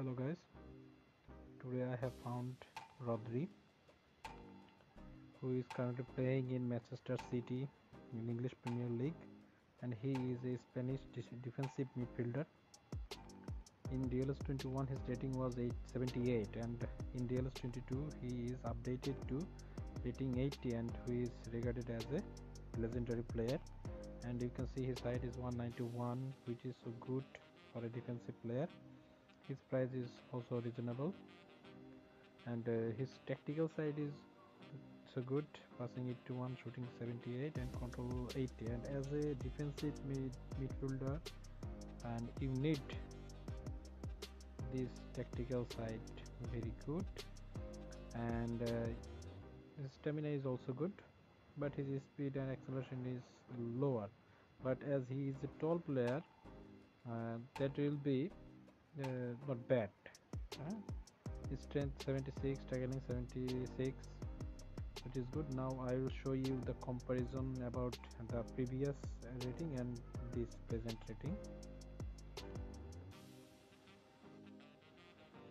hello guys. Today I have found Rodri who is currently playing in Manchester City in English Premier League and he is a Spanish defensive midfielder. In DLS 21 his rating was 878 and in DLS 22 he is updated to rating 80 and who is regarded as a legendary player. And you can see his height is 191 which is so good for a defensive player his price is also reasonable. And uh, his tactical side is so good passing it to one shooting 78 and control 80 and as a defensive mid midfielder and you need this tactical side very good. And uh, his stamina is also good but his speed and acceleration is lower. But as he is a tall player uh, that will be not bad. Uh, strength 76 tackling 76 which is good. Now i will show you the comparison about the previous rating and this present rating.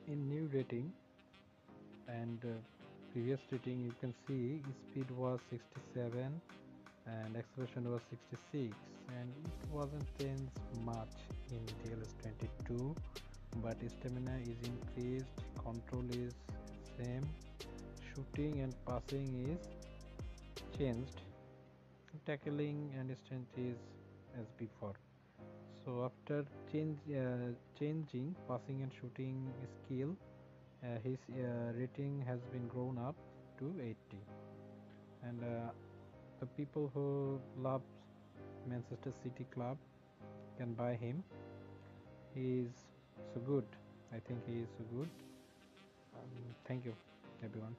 In new rating and uh, previous rating you can see speed was 67 and acceleration was 66 and it wasn't changed much in DLS 22 but stamina is increased. Control is same. Shooting and passing is changed. Tackling and strength is as before. So after change uh, changing passing and shooting skill uh, his uh, rating has been grown up to 80 and uh, the people who love Manchester City club can buy him. He is so good. I think he is so good. Um, thank you everyone